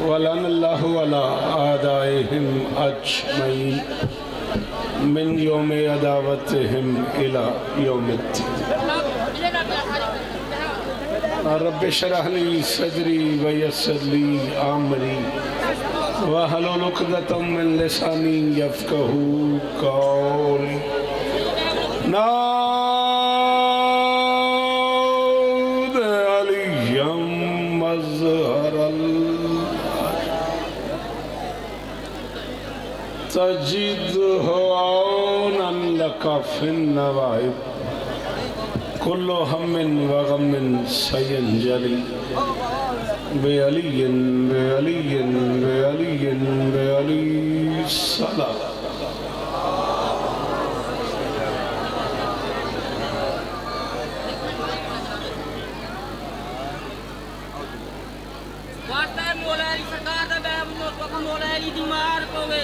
वलन आदाहिम अजमईन मिन योम अदावतहिम इला यौमिद्दीन। रब शरहली सदरी वयसरली आमरी। वहलुलुक़दतम मिन लिसानी यफ़क़हू कौली। नाद तजिदहु औनन लका फिन नवाइब कुल्लो हमिन व गमिन सयंजली बे अलियन बे अलियन बे अलियन बे अली सला ਵਾਸਤਾ ਹੈ ਮੌਲਾ ਅਲੀ ਸਰਕਾਰ ਦਾ ਬੈਬ ਨੂੰ ਤੋਂ ਮੌਲਾ ਅਲੀ ਦੀ ਮਾਰ ਪਵੇ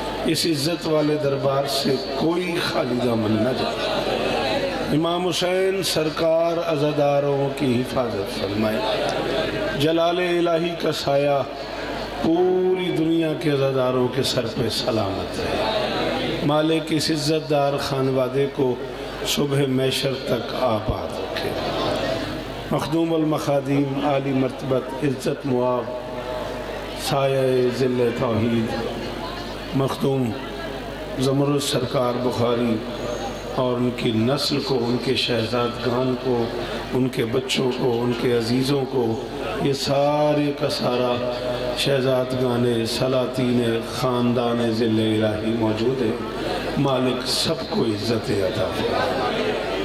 इस इज़्ज़त वाले दरबार से कोई खाली दामन न जाए। इमाम हुसैन सरकार अजादारों की हिफाजत फरमाए। जलाल इलाही का साया पूरी दुनिया के अजादारों के सर पे सलामत रहे। मालिक इस इज्जतदार खानवादे को सुबह मैशर तक आबाद रखे। मखदूम मखादीम आली मरतबत इज़्ज़त मुआब साया ज़िल तोहीद मखदूम ज़मर सरकार बुखारी और उनकी नस्ल को, उनके शहजादगान को, उनके बच्चों को, उनके अजीज़ों को, ये सारे का सारा शहजादगान सलातीन, ख़ानदान ज़िल्लाही मौजूद है मालिक सबको इज़्ज़त अदा।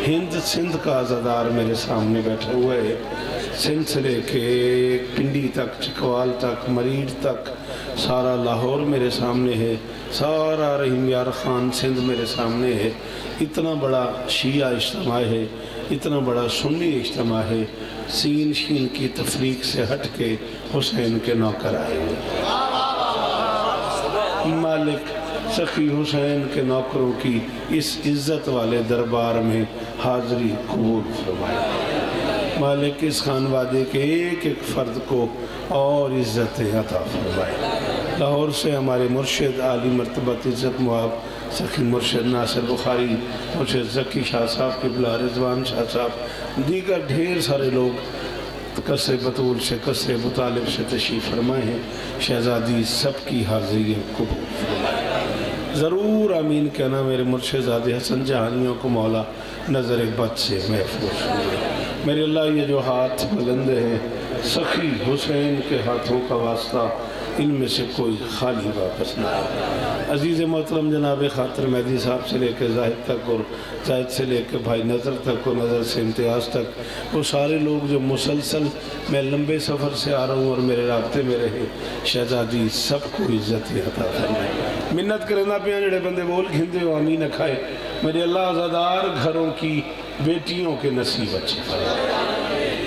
हिंद सिंध का आज़ादार मेरे सामने बैठे हुए है सिंध से लेके पिंडी तक, चकवाल तक मरीड तक सारा लाहौर मेरे सामने है, सारा रहीम यार ख़ान सिंध मेरे सामने है। इतना बड़ा शिया इज्तम है, इतना बड़ा सुन्नी इज्तम है, सीन शीन की तफरीक से हट के हुसैन के नौकर आए हुए मालिक सखी हुसैन के नौकरों की इस इज़्ज़त वाले दरबार में हाज़री कबूल फरमाए। मालिक इस खानवादे के एक एक फ़र्द को और इज़्ज़त अता फरमाए। लाहौर से हमारे मुर्शद आली मरतबत इज़्ज़त मुआब, सखी मुर्शद नासिर बुखारी, मुर्शद जकी शाह साहब, किबला रिजवान शाह साहब, दीगर ढेर सारे लोग कसरे बतूल से कसरे मुतालब से तशीफ़ फरमाए हैं। शहज़ादी सबकी हाजिरी कबूल ज़रूर आमीन कहना मेरे मुर्शदाद हसन जहानियों को मौला नज़र बद से महफूज मेरे अल्लाह, ये जो हाथ बुलंद हैं, सखी हुसैन के हाथों का वास्ता इनमें से कोई खाली वापस ना आए। अज़ीज़ मोहतरम जनाब खातर मेहदी साहब से लेकर जाहिद तक और जाहिद से लेकर भाई नज़र तक और नज़र से इम्तियाज़ तक, वो सारे लोग जो मुसलसल मैं लंबे सफ़र से आ रहा हूँ और मेरे रबते में रहे, शहजादी सबको इज़्ज़त ही अता फरमाए। मिन्नत करना पिया जड़े बंदे बोल खिंदे हो अमी न खाए। मेरे अल्लाह आज़ादार घरों की बेटियों के नसीब अच्छे फरमाए।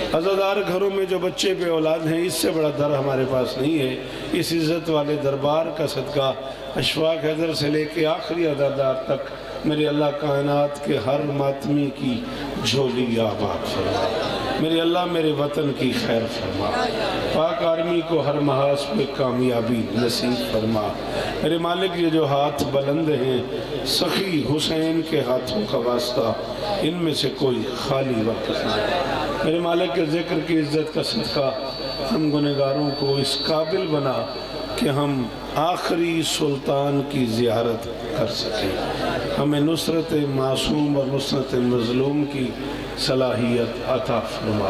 अजादार घरों में जो बच्चे पे औलाद हैं, इससे बड़ा दर हमारे पास नहीं है। इस इज़्ज़त वाले दरबार का सदका अशफाक हैदर से लेके आखिरी अदादार तक मेरे अल्लाह कायनात के हर मातमी की झोली आबाद फरमा मेरे अल्लाह, मेरे वतन की खैर फरमा। पाक आर्मी को हर महाज पे कामयाबी नसीब फरमा। मेरे मालिक, ये जो हाथ बुलंद हैं, सखी हुसैन के हाथों का वास्ता, इनमें से कोई खाली वक्त नहीं। मेरे मालिक के ज़िक्र की इज़्ज़त का सदका, हम गुनहगारों को इस काबिल बना कि हम आखिरी सुल्तान की ज़ियारत कर सकें। हमें नुसरत मासूम और नुसरत मज़लूम की सलाहियत अता फरमा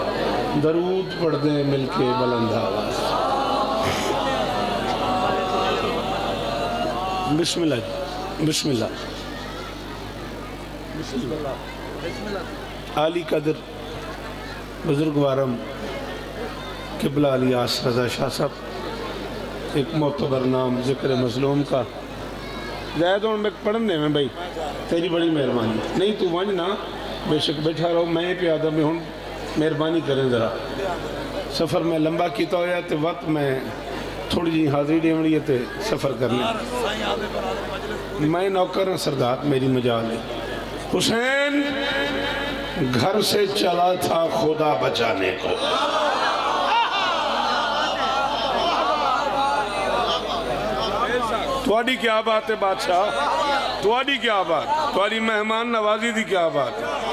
दरूद पढ़ दें मिल के बुलंद आवाज़। बिस्मिल्लाह जी, बिस्मिल्लाह। आली कदर बुज़ुर्ग वारम किबला अलियास रजा शाह साहब एक मोतबर नाम ज़िक्र मजलूम का। जायद हूँ मैं पढ़न में भाई तेरी बड़ी मेहरबानी। नहीं तू वंज ना। बेशक बैठा रहो, मैं प्यादा में हूँ। मेहरबानी करें ज़रा। सफ़र में लंबा किया होया तो वक्त मैं थोड़ी जी हाजिरी देवनी है तो सफ़र करना मैं नौकर हाँ सरदार, मेरी मजाल है। हुसैन, घर से चला था खुदा बचाने को। थोड़ी क्या बात है बादशाह? थोड़ी क्या बात? थोड़ी मेहमान नवाजी की क्या बात है?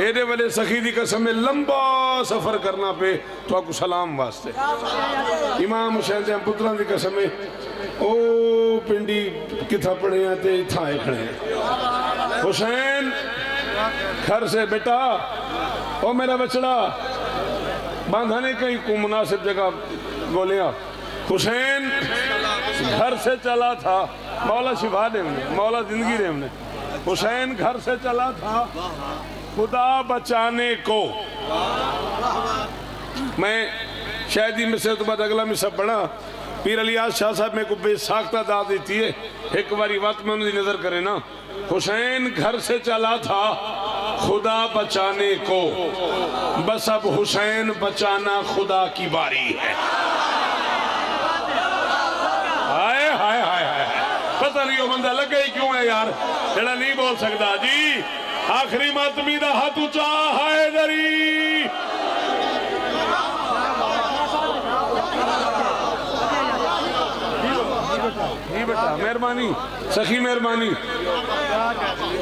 एडे वाले सखी की कसम में लंबा सफ़र करना पे तो आपको सलाम वास्ते। इमाम हुसैन के पुत्रा की कसम में ओ पिंडी किथा पढ़े इथा आए खड़े हुसैन, घर से बेटा, ओ मेरा बचड़ा बांधा ने कहीं को मुनासिब जगह गोलियाँ हुसैन, घर से चला था, मौला शिफा दे मौला ज़िंदगी हमने हुसैन, घर से चला था खुदा बचाने को। मैं शायद ही में तो बाद अगला में पढ़ा। पीर अलियास शाह साहब मेरे को बेसाख्ता दाद देती है। एक बारी बात में उनकी नज़र करे ना। हुसैन घर से चला था, खुदा बचाने को। बस अब हुसैन बचाना खुदा की बारी है। हाय हाय हाय हाय। पता नहीं वो बंदा लगे ही क्यों है यार? जरा नहीं बोल सकता। जी। आखिरी मातमी का हाथ ऊँचा हाय दरी। मेहरबानी, सखी मेहरबानी।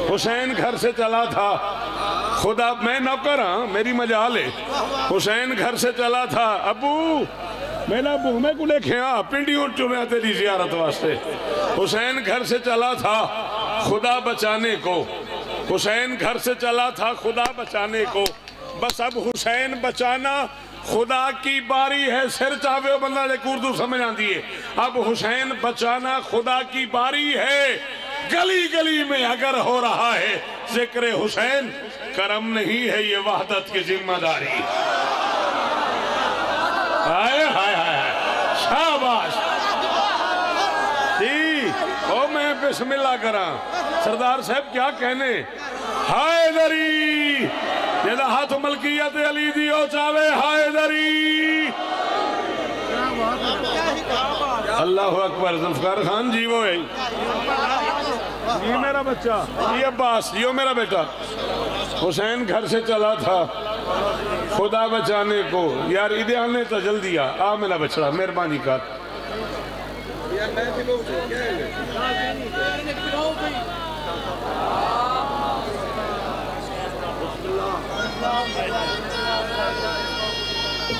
हुसैन घर से चला था। खुदा, मैं नौकर हाँ मेरी मजाल है। हुसैन घर से चला था। अबू, मेरा मैं को आ पिंडियों चुने तेरी जियारत वास्ते। हुसैन घर से चला था। खुदा बचाने को। हुसैन घर से चला था खुदा बचाने को। बस अब हुसैन बचाना खुदा की बारी है। सिर चावे बंदा ने उर्दू समझ आती है। अब हुसैन बचाना खुदा की बारी है। गली गली में अगर हो रहा है ज़िक्र हुसैन, करम नहीं है ये वहादत की ज़िम्मेदारी। हाय हाय हाय। शाबाश जी बिस्मिल्लाह करा। सरदार साहब, क्या कहने? हाय दरी! जेदा हाथ मलकियत अली दियो चावे, हाय दरी! अल्लाह अकबर, जुल्फकार खान, जी वो है। ये मेरा बच्चा। ये अब्बास जियो मेरा बेटा। हुसैन घर से चला था। खुदा बचाने को। यार इधे आने तो जल्दी आ मेरा बछड़ा, मेहरबानी कर।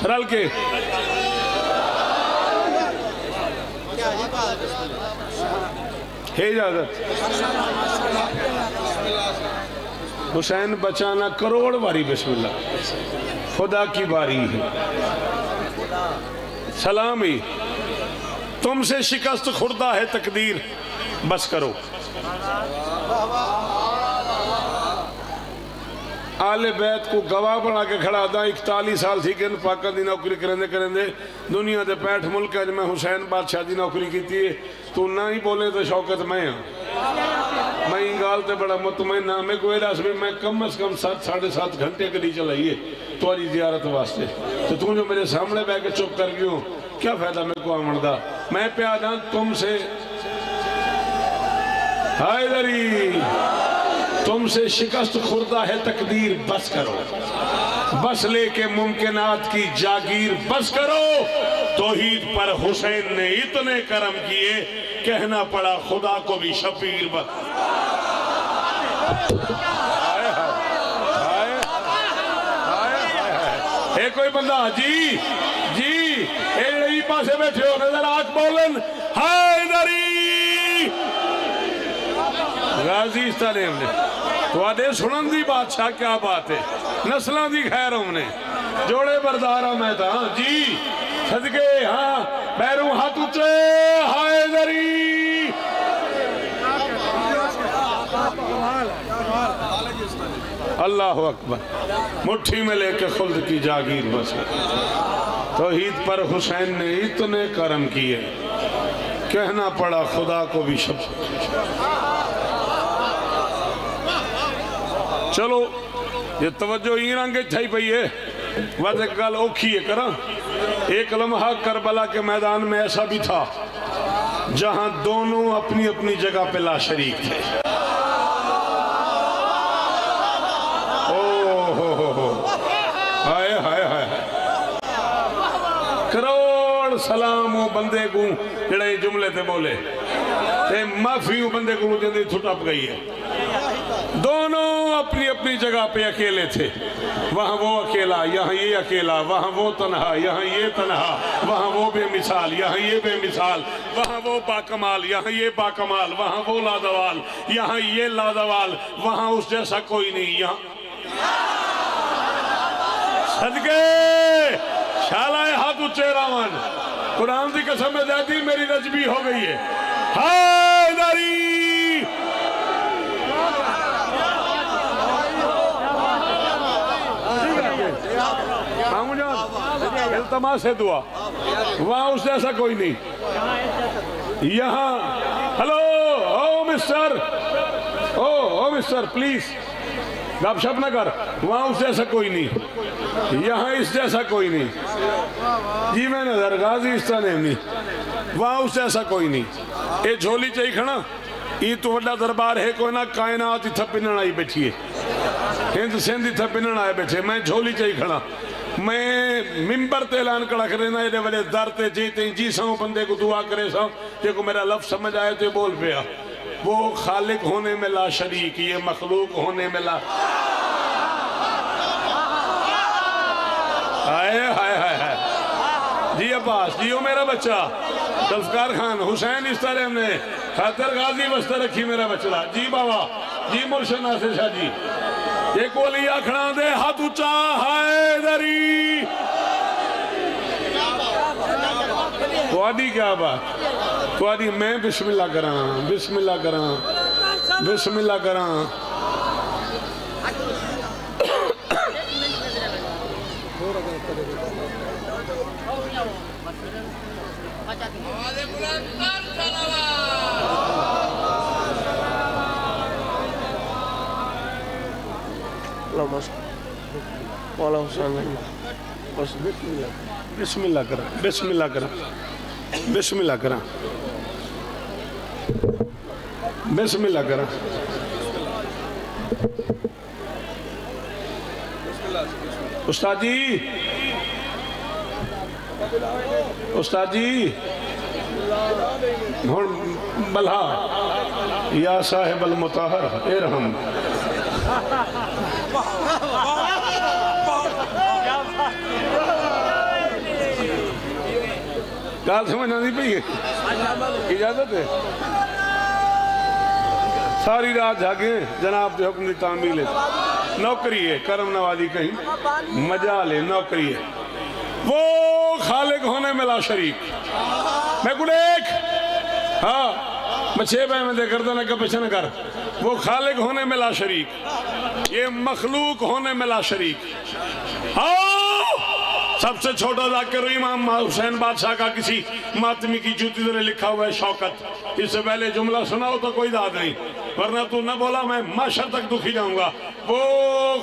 रल के। है इजाज़त। हुसैन बचाना करोड़ बारी बिस्मिल्लाह। खुदा की बारी है। सलामी। तुमसे शिकस्त खुर्दा है तकदीर। बस करो। आले बैत को गवाह बना के खड़ा था। इकतालीस साल थी कि पाका की नौकरी करेंदे करेंदे दुनिया के पैठ मुल्क है, मैं हुसैन बादशाह की नौकरी की है। तू ना ही बोले तो शौकत मैं हाँ। मैं गाल ते बड़ा मुतमैन। ना मैं कोई दस भी, मैं कम अज कम सात साढ़े सात घंटे कदी चलाइए तुम्हारी जियारत वास्ते। तो तू जो मेरे सामने बह के चुप कर गयो क्या फ़ायदा मेरे को आमन का? मैं प्यार हाँ तुमसे। हायदरी तुमसे शिकस्त खुर्दा है तकदीर, बस करो। बस लेके मुमकिनात की जागीर, बस करो। तोहीद पर हुसैन ने इतने कर्म किए, कहना पड़ा खुदा को भी शफीर बस कोई बंदा, जी जी, ए पासे बैठे हो, नज़र आग बोलन, हाय दरी गाजी तालीम ने थोड़े सुनन की बादशाह, क्या बात है। नस्लों की खैर हमने। जोड़े बरदार मैं तो। जी, सदके हाँ पैरों हाथ उच्चे, हाय दरी अल्लाह अकबर। मुट्ठी में लेके खुल्द की जागीर बस। तोहीद पर हुसैन ने इतने कर्म किए। कहना पड़ा, खुदा को भी शब चलो, ये तवज्जो ई रंग थी पई है। वह एक गल औखी है, करा। एक लम्हा करबला के मैदान में ऐसा भी था, जहाँ दोनों अपनी अपनी जगह पे ला शरीक थे ओ हो हो हो हाय हाय हाय करोड़ सलाम वो बंदे को, जड़े जुमले ते बोले। ते माफ़ी वो बंदे को जल्दी छुटप गई है। दोनों अपनी अपनी जगह पे अकेले थे। वहाँ वो अकेला, यहाँ ये अकेला, वहाँ वो तनहा, यहाँ ये तनहा, वहाँ वो बेमिसाल, यहाँ ये बेमिसाल, वहाँ वो बाकमाल, यहाँ ये बाकमाल, वहाँ वो लादवाल, यहाँ ये लादवाल, वहाँ उस जैसा कोई नहीं, यहाँ। सदके, शालाए हाथ उच्चे रावण। कुरान की कसम जाती मेरी रजबी हो गई है। इल्तमा से दुआ। वहाँ, उस जैसा कोई नहीं। यहाँ hello O mister, O O mister please गपशप न कर। वहाँ उस जैसा कोई नहीं। यहाँ इस जैसा कोई नहीं। जी, मैं नज़र गाजी इस तरह नहीं वहाँ उस जैसा कोई नहीं। ये झोली चाहिए खड़ा? ये तो वड्डा दरबार है, कोई ना कायनात इतना पिनण आई बैठी है। हिंद सिंध इतना पिनण आए बैठे मैं झोली चाहिए खड़ा। मैं मिंबर ते ऐलान कड़ा करे ना, एडे वडे दर ते जी ते जी सौ बंदे को दुआ करे सौ जेको मेरा लफ्ज समझ आए तो बोल पिया। वो खालिक होने में ला शरीक, ये मखलूक होने में ला हाय हाय हाय हाय। जी अब्बास जियो मेरा बच्चा। जुल्फकार खान, हुसैन इस तरह ने खातर गाजी बस्ता रखी मेरा बच्चा। जी बाबा, जी मुर्शद नासिर शाह जी। ये कोली आखना दे हाथ ऊँचा हैदरी थोड़ी क्या बात। थोड़ी मैं बिस्मिल्लाह करा बिस्मिल्लाह करा बिस्मिल्लाह करा। बस बिस्मिल्लाह करा बिस्मिल्लाह करा बिस्मिल्लाह करा। बिस्मिल्लाह करा उस्ताद जी। उस्ताद जी। हुन बल्हा। या साहिब अल मुताहर इरहम गाल समझ आती है? इजाज़त है? सारी रात जागे जनाब जो हुक्म तामील है। नौकरी है, करम नवाजी कहीं। मज़ा ले, नौकरी है। वो खालिक होने में ला शरीक। मैं गुडेक हाँ मैं छह बाय में देकर दो न कर। वो खालिक होने में ला शरीक। ये मखलूक होने में ला शरीक। हाँ सबसे छोटा जाकर इमाम हुसैन बादशाह का किसी मातमी की जूती तरह लिखा हुआ है, शौकत। इससे पहले जुमला सुनाओ तो कोई दाद नहीं, वरना तू न बोला मैं माशर तक दुखी जाऊँगा। वो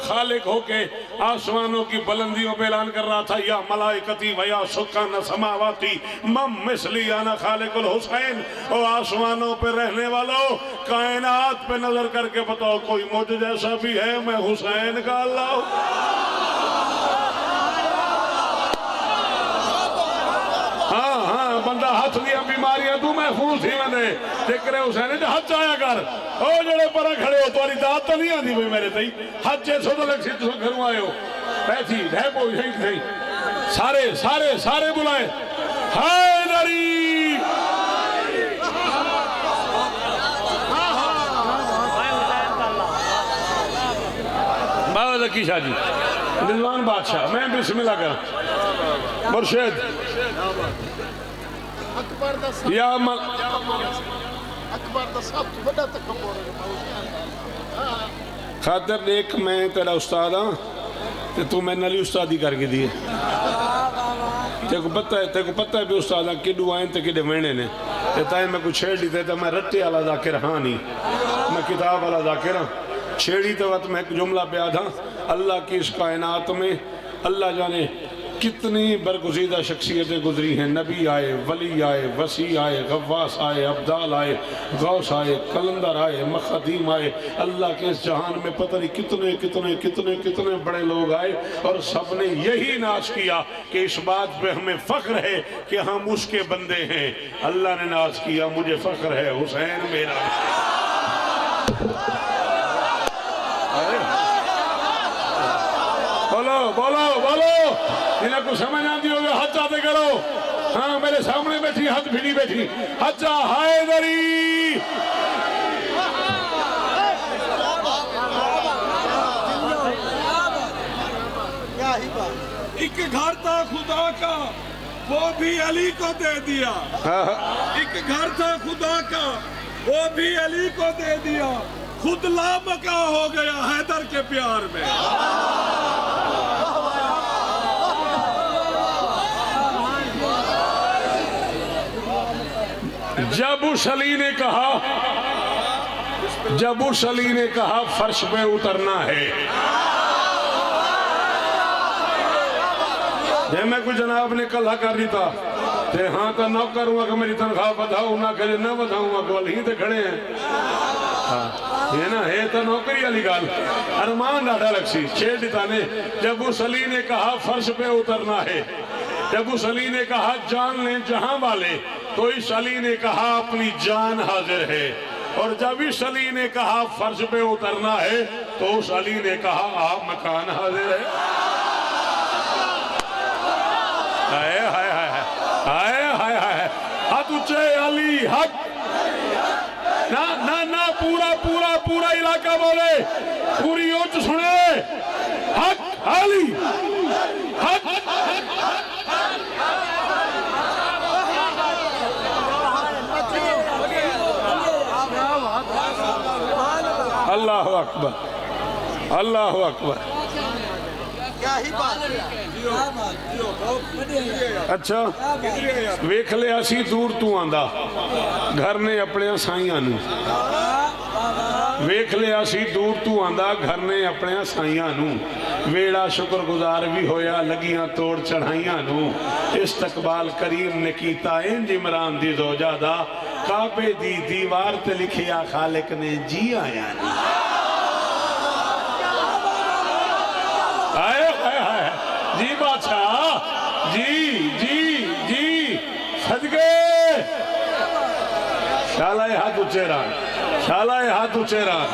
खालिक होके आसमानों की बुलंदियों पे ऐलान कर रहा था, या मलाइकती वया सुक्का न समावाती, मम मिसली या न खालिकुल हुसैन। और आसमानों पे रहने वालों, कायनात पे नज़र करके बताओ, कोई मुझ जैसा भी है, मैं हुसैन का अल्लाह हूँ। हाँ बंदा हथ दिया बीमारियाँ तू महफूज थी मैंने ज़िक्र हुसैन च हथ आया कर ओ जेड़े पर खड़े हो तुम्हारी दात तो नहीं आती भाई मेरे तई हथ चे सो तो लग सी घरों हो पैसी रह पो सही सारे सारे सारे बुलाए जी रिजवान बादशाह मैं बिस्मिल्लाह कर मुर्शिद अकबर दा सब या मल अकबर दा सब तो बड़ा तकबर है खातर देख मैं तेरा उस्ताद हाँ ते तू मैंने अली उस्तादी करके दिए तेको पता है तेको पता है भी उस्ताद किडू आए ते किडे वेणे ने। ते ताए मैं कुछ छेड़ दी ते मैं रट्टे वाला जाकिर हाँ नहीं मैं किताब वाला जाकिर हाँ। छेड़ी तो वक्त मैं एक जुमला पे आधा अल्लाह की इस कायनात में अल्लाह जाने कितनी बरगुजीदा शख्सियतें गुजरी हैं। नबी आए, वली आए, वसी आए, गवास आए, अब्दाल आए, गौस आए, कलंदर आए, मखदीम आए। अल्लाह के इस जहान में पता नहीं कितने कितने कितने कितने बड़े लोग आए और सबने यही नाश किया कि इस बात पे हमें फ़ख्र है कि हम उसके बंदे हैं। अल्लाह ने नाश किया, मुझे फ़ख्र है, हुसैन मेरा। बोलो बोलो। इन्हें को समझ आती होगी हाथ चाहते करो। हाँ मेरे सामने बैठी हाथ भिड़ी बैठी। हजा हैदरी। एक घर था खुदा का वो भी अली को दे दिया। एक घर था खुदा का वो भी अली को दे दिया। खुद लामका हो गया हैदर के प्यार में। जब उस अली ने कहा, जब उस अली ने कहा, फर्श पे उतरना है। जे मैं कोई जनाब ने कला कर दी था ते हाँ तो न करूँगा कि मेरी तनख्वाह बढ़ाऊ ना करे, न बढ़ाऊँगा केवल ही तो खड़े हैं। हाँ ये ना है तो नौकरी वाली गाल। अरमान डाटा लक्सी छेड़ दिता ने, जब उस अली ने कहा, फर्श पे उतरना है। जब उस अली ने कहा, जान ले जहाँ वाले तो इस अली ने कहा, अपनी जान हाजिर है। और जब इस अली ने कहा, फर्श पे उतरना है तो उस अली ने कहा, आप मकान हाजिर है। हाय हाय हाय हाय हाय हाय हद ऊँचे अली हक ना ना ना, पूरा पूरा पूरा इलाका बोले। पूरी उच्च सुने। हक अली। हक हक हक अल्लाह अकबर। अल्लाह अकबर। अच्छा वेख लिया दूर तू आंदा। घर ने अपने साइया वेख लिया दूर तू आंदा घर ने अपने साइया वेड़ा शुक्रगुजार भी होया लगिया तोड़ चढ़ाइया इस्तकबाल करीम ने किया इंज इमरान दी दो। ज़्यादा काबे दी दीवार लिखिया खालिक ने जी आया नहीं आए हाय हाय जी बादशाह, जी जी जी। सदके। शालाए हाथ ऊँचे रहा शालाए हाथ ऊँचे रहा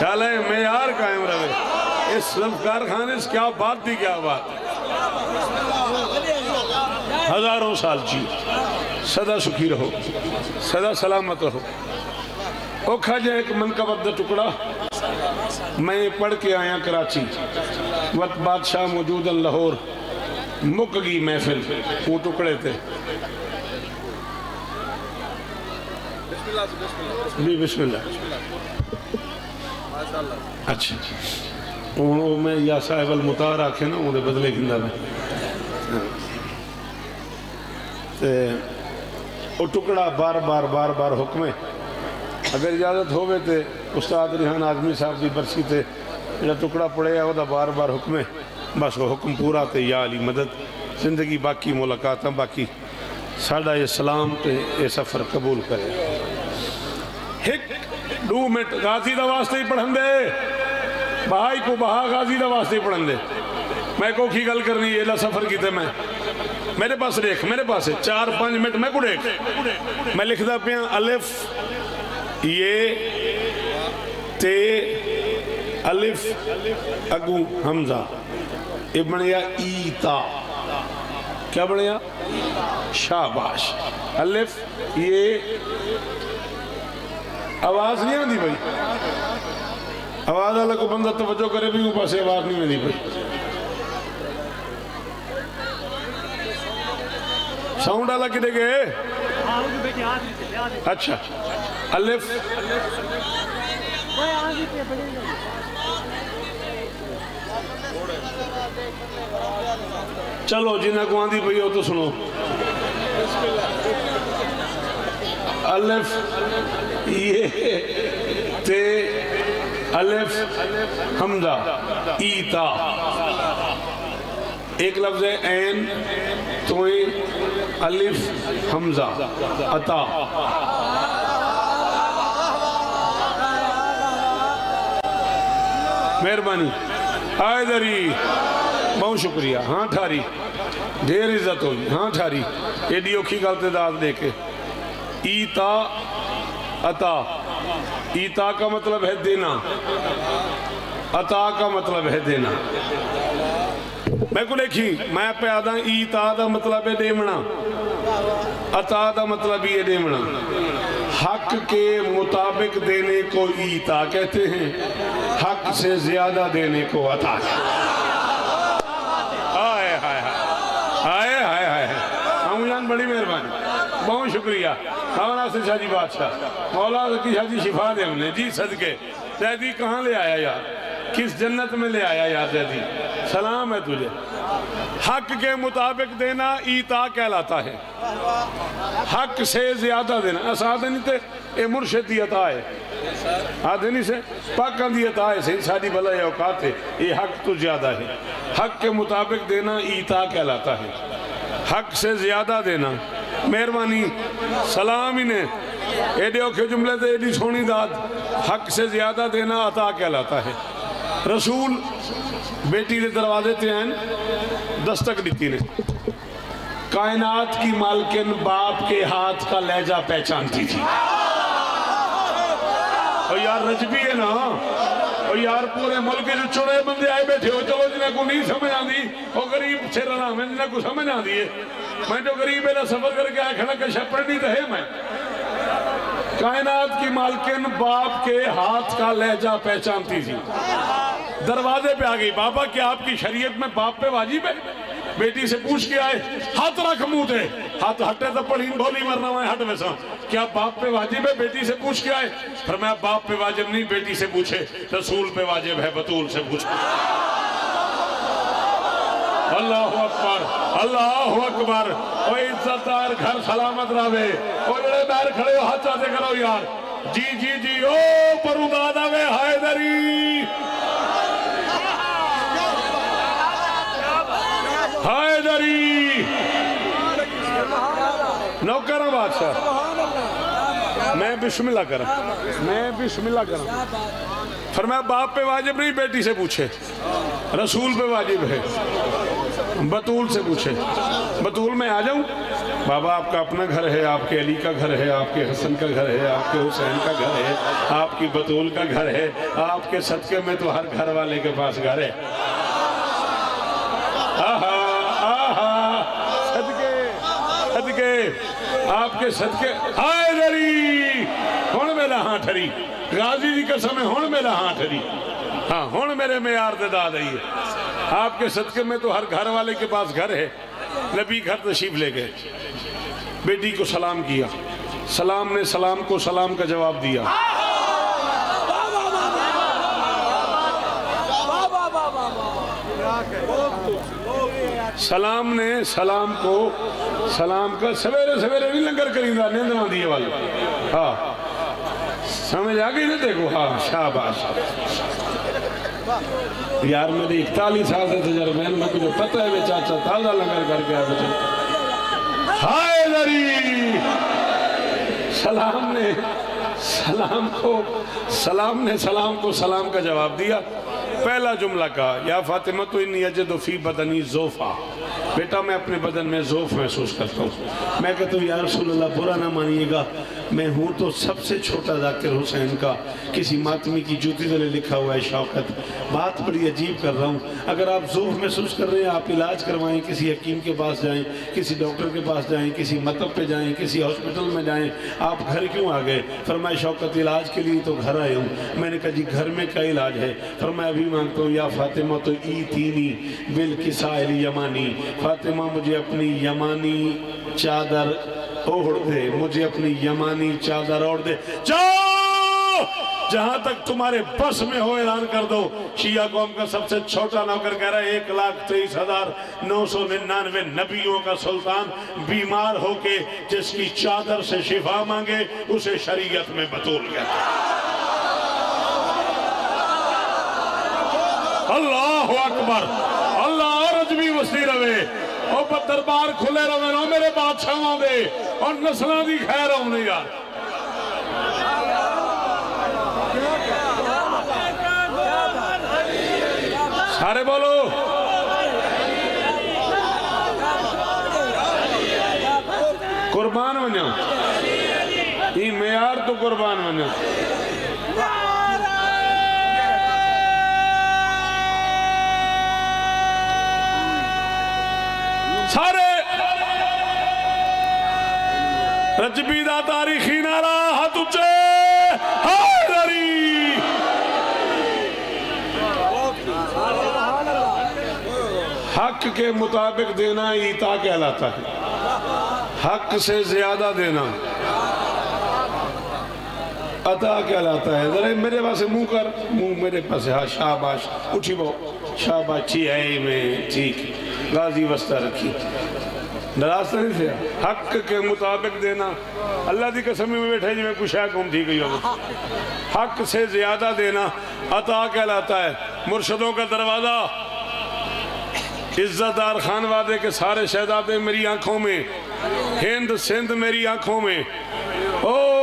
शालाए मेयार कायम रहे। इस लफ्कार खाने से क्या बात थी, क्या बात? हज़ारों साल जी, सदा सुखी रहो, सदा सलामत रहो। औखा जो एक मनकबत का टुकड़ा, मैं पढ़ के आया कराची। वत बादशाह मौजूद लाहौर। मुक गई महफिल वो टुकड़े थे। अच्छा। अल मुतार बदले ते टुकड़ा बार बार बार बार अगर इजाज़त होवे ते उस्ताद रिहान आजमी साहब की बरसी जो टुकड़ा पड़े वह बार बार हुक्म। है बस वो हुक्म पूरा तो या अली मदद। ज़िंदगी, बाकी मुलाकात, बाकी साढ़ा ये सलाम तो ये सफ़र कबूल करे। दू मिनट, गाजी का वास्ते ही पढ़न दे। बहाई को बहा, गाजी का वास्ते ही पढ़न दे। मैं को की गल करनी एला सफ़र किते मैं? मेरे पास देख, मेरे पास चार, पाँच मिनट, मैं को देख? मैं लिखता पे अलिफ, ये, ते अलिफ, अगू, हमजा। ये बनया ईता। क्या बनया शाबाश। अलिफ, ये आवाज़ नहीं आती भाई। आवाज़ वाला को बंदा तवज्जो करे भी पास आवाज़ नहीं आती भाई। साउंड वाला किधर गए अच्छा। अलिफ। चलो, जिन्हें को आंदी पई तो सुनो। अलिफ, ये ते अलिफ हमजा ईता। एक लफ्ज है एन तोए अलिफ, हमजा, अता। मेहरबानी। आयदरी बहुत शुक्रिया। हाँ ठारी ढेर इज़्ज़त होगी। हाँ ठारी एडी औखी गल ते दाद दे के ईता, अता। ईता का मतलब है देना। अता का मतलब है देना। मैं को देखी, मैं पे आदा, ईता का मतलब है देवना अता का मतलब ये देवना हक के मुताबिक देने को ईता कहते हैं। हक से ज़्यादा देने को अता। हाय हाय हाय। हाय हाय जान बड़ी मेहरबानी। बहुत शुक्रिया। मौला से शाजी बादशाह। मौला की शादी शिफा दे हमने। जी, सदके। जैदी कहाँ ले आया यार? किस जन्नत में ले आया यार जैदी सलाम है तुझे। हक के मुताबिक देना ईता कहलाता है। हक से ज़्यादा देना। असादनी ते ए मुर्शद दी अता है आदनी से पाਕਾਂ दी अता है सारी भला ये औकात है। ये हक तो ज़्यादा है। हक के मुताबिक देना ईता कहलाता है। हक से ज़्यादा देना। मेहरबानी। सलाम ही ने। एडे औखे जुमले ते एडी सोनी दाद। हक से ज़्यादा देना अता कहलाता है। रसूल बेटी के दरवाजे ते हैं, दस्तक दी ने। कायनात की मालकिन बाप के हाथ का लहजा पहचानती थी। और यार रजबी है ना? और यार पूरे मुल्क जो चुने बंदे आए बैठे हो, चलो जिन्हें को नहीं समझ आती वो गरीब से रहा मैं जिन्हें को समझ आती है। मैं जो गरीब मेरा सफ़र करके आया खड़ा, कशा पढ़नी तो है मैं। कायनात की मालकिन बाप के हाथ का लहजा पहचानती थी। दरवाजे पे आ गई। बाबा, क्या आपकी शरीयत में बाप पे वाजिब है? बेटी से पूछ के आए, हाथ रख मुँह थे हाथ हटे तो पढ़ी बोली मरना, मैं हट वैसा। क्या बाप पे वाजिब है? बेटी से पूछ के आए। फिर मैं, बाप पे वाजिब नहीं, बेटी से पूछे। रसूल पे वाजिब है, बतूल से पूछ। अल्लाह अकबर अल्लाह अकबर। ओ इज्जतदार घर सलामत रहे। ओ जड़े बाहर खड़े हो, हाथ चाहते करो यार। जी जी जी, ओ परुदाद आवे हैदरी हैदरी नौकर बादशाह मैं बिस्मिल्लाह करा मैं बिस्मिल्लाह करा फिर मैं बाप पे वाजिब नहीं, बेटी से पूछे। रसूल पे वाजिब है। बतूल से पूछे। बतूल में आ जाऊँ? बाबा, आपका अपना घर है, आपके अली का घर है, आपके हसन का घर है, आपके हुसैन का घर है, आपकी बतूल का घर है, आपके सदके में तो हर घर वाले के पास घर है। आहा सदके सदके आपके सदके हाय दरी हुन मेरा हाँ ठरी गाजी की कसम है हुन मेरा हाँ ठरी हाँ हुन मेरे में यार दे दाद आई है आपके सदके में तो हर घर वाले के पास घर है नबी घर तशीफ ले गए बेटी को सलाम किया सलाम ने सलाम को सलाम का जवाब दिया सलाम ने सलाम को सलाम का सवेरे सवेरे नहीं लंगर करीदा नींद आंदी है वाली हाँ। समझ आ गई ना देखो हाँ शाबाश। यार, मेरे इकतालीस साल से तजर्बे हैं, मैं मुझे पता है चाचा ताज़ा लंगर करके आए बेटे हाय दरी सलाम ने सलाम को, सलाम ने सलाम को सलाम का जवाब दिया। पहला जुमला कहा या फातिमा तो इन यजद फ़ी बदनी जोफा। बेटा, मैं अपने बदन में जोफ महसूस करता हूँ। मैं कहता हूँ यार रसूलुल्लाह, बुरा ना मानिएगा। मैं हूँ तो सबसे छोटा जाकिर हुसैन का। किसी मातमी की जूती तले लिखा हुआ है, शौकत। बात बड़ी अजीब कर रहा हूँ। अगर आप जोफ महसूस कर रहे हैं, आप इलाज करवाएँ, किसी हकीम के पास जाएँ, किसी डॉक्टर के पास जाएँ, किसी मतब पे जाएँ, किसी हॉस्पिटल में जाएँ, आप घर क्यों आ गए? फरमाए शौकत, इलाज के लिए तो घर आए हूँ। मैंने कहा, जी, घर में क्या इलाज है? फरमाया, अभी माँगता हूँ, या फातिमा तो ई तीनी बिल किसाइल यमानी। फातिमा मुझे अपनी यमानी चादर ओढ़ दे, मुझे अपनी यमानी चादर ओढ़ दे। जाओ! जहाँ तक तुम्हारे बस में हो, ऐलान कर दो। शिया कौम का सबसे छोटा नौकर कह रहा है, एक लाख तेईस हज़ार नौ सौ निन्यानवे नबियों का सुल्तान बीमार होके, जिसकी चादर से शिफा मांगे, उसे शरीयत में बतूल गया। अल्लाह अकबर, अल्लाह रजवी वसी रवे दरबार खुले रवे ना, मेरे बादशाहों और नस्लों की खैर आने यार सारे बोलो। कुर्बान वञो। ई मेयार तो कुर्बान वञो। सारे। रजबी दा तारीखी नारा, हाथ हैदरी। हक के मुताबिक देना ईता कहलाता है। हक से ज़्यादा देना। अता कहलाता है। जरा मेरे पास मुँह कर। मुँह मेरे पास हाँ। शाबाश। उठी बो। शाबाश। छी है में। ठीक। गाजी वस्ता रखी। नाराज़ तो नहीं थे? हक के मुताबिक देना। अल्लाह की कसम में बैठे जिम्मे कुछ है कौन थी गई हक से ज़्यादा देना, अता कहलाता है। मुर्शदों का दरवाज़ा। इज्जतदार खान वादे के सारे शहजादे मेरी आँखों में, हिंद सिंध मेरी आँखों में। ओ